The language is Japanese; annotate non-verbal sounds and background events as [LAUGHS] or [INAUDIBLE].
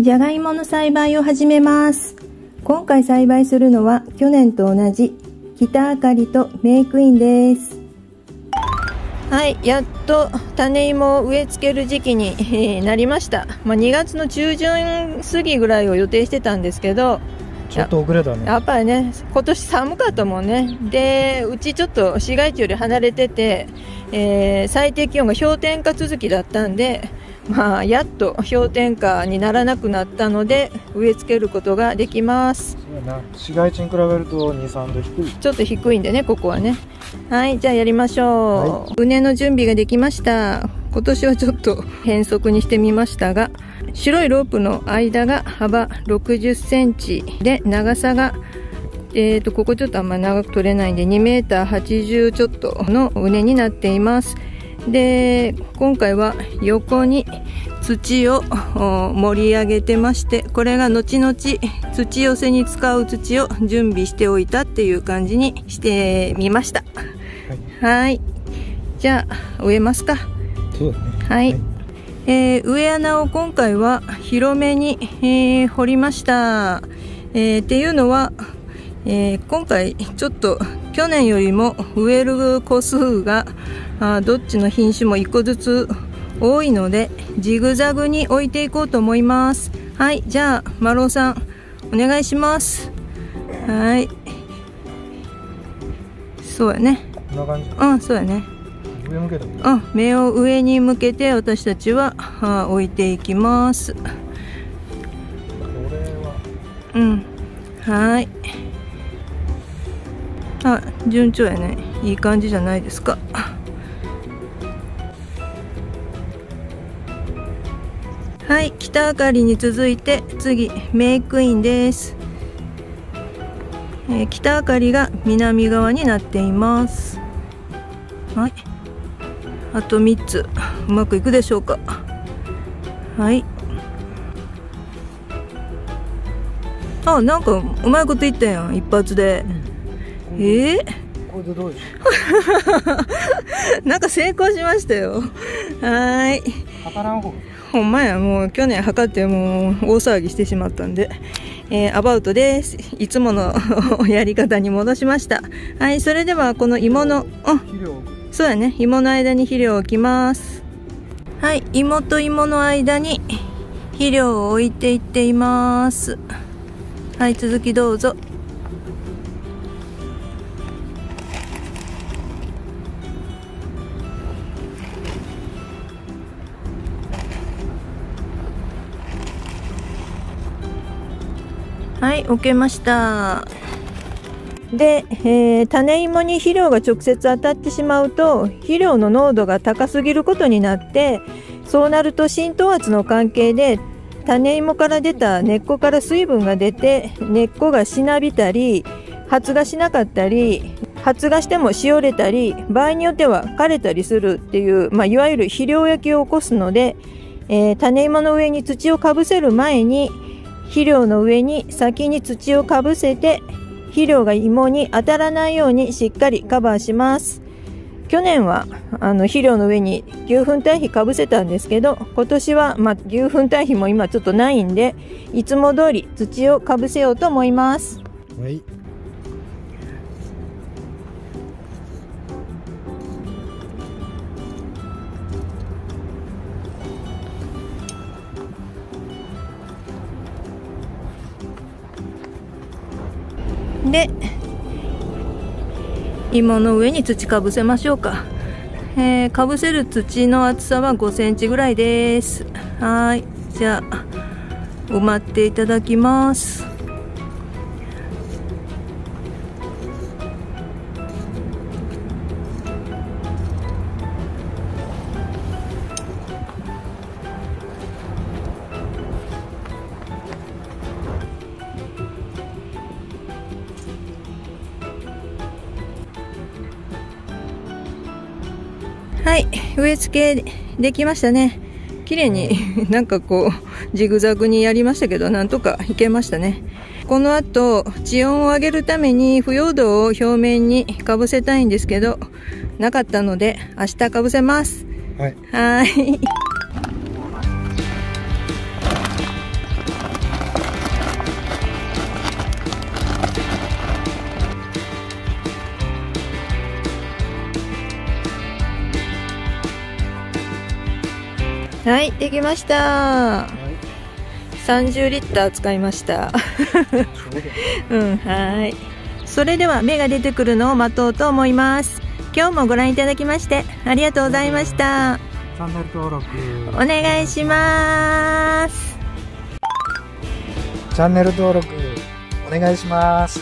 じゃがいもの栽培を始めます。今回栽培するのは去年と同じ北あかりとメイクインです。はい、やっと種芋を植え付ける時期に、えーなりました。まあ、2月の中旬過ぎぐらいを予定してたんですけど、ちょっと遅れたねやっぱりね、今年寒かったもんね。で、うちちょっと市街地より離れてて、えー最低気温が氷点下続きだったんで、まあ、やっと氷点下にならなくなったので、植え付けることができます。市街地に比べると23度低いちょっと低いんでね、ここはね。はい、じゃあやりましょう。畝の準備ができました。今年はちょっと変則にしてみましたが、白いロープの間が幅60センチで長さがえーと、ここちょっとあんまり長く取れないんで、2メーター80ちょっとの畝になっています。で、今回は横に土をお盛り上げてまして、これが後々土寄せに使う土を準備しておいたっていう感じにしてみました。はい。じゃあ、植えますか。そうだねはい。えー植え穴を今回は広めに、えー掘りました。えーっていうのは、えー今回ちょっと去年よりも植える個数がどっちの品種も1個ずつ多いのでジグザグに置いていこうと思います。はい、じゃあ、丸尾さん、お願いします。はい。そうやね。こんな感じうん、そうやね。上向けたうん、目を上に向けて私たちはあ置いていきます。これはうん、はい。あ、順調やね。いい感じじゃないですか。はい、北あかりに続いて次メイクインです。えー北あかりが南側になっています。はい。あと3つうまくいくでしょうかはいあなんかうまいこと言ったやん一発でえー、これでどうでしなんか成功しましたよ。はーい。ょう測らんほんまやもう去年測ってもう大騒ぎしてしまったんで。えーアバウトです。いつものやり方に戻しました。はいそれではこの芋のうん肥料をそうやね。芋の間に肥料を置きます。はい芋と芋の間に肥料を置いていっています。はい続きどうぞはい置けました。で、えー種芋に肥料が直接当たってしまうと肥料の濃度が高すぎることになってそうなると浸透圧の関係で種芋から出た根っこから水分が出て根っこがしなびたり発芽しなかったり発芽してもしおれたり場合によっては枯れたりするっていう、まあ、いわゆる肥料焼きを起こすので、えー種芋の上に土をかぶせる前に肥料の上に先に土をかぶせて肥料が芋に当たらないようにしっかりカバーします。去年はあの肥料の上に牛糞堆肥かぶせたんですけど今年は、まあ、牛糞堆肥も今ちょっとないんでいつも通り土をかぶせようと思います。はい。で芋の上に土かぶせましょうか、えーかぶせる土の厚さは5センチぐらいです。はい。じゃあ埋まっていただきます。はい植え付けできましたね。綺麗に [LAUGHS] なんかこうジグザグにやりましたけどなんとかいけましたね。この後地温を上げるために腐葉土を表面にかぶせたいんですけどなかったので明日かぶせます。はい。はいはいできました。はい。30リッター使いました。うんはい。それでは芽が出てくるのを待とうと思います。今日もご覧いただきましてありがとうございました。チャンネル登録。お願いします。チャンネル登録お願いします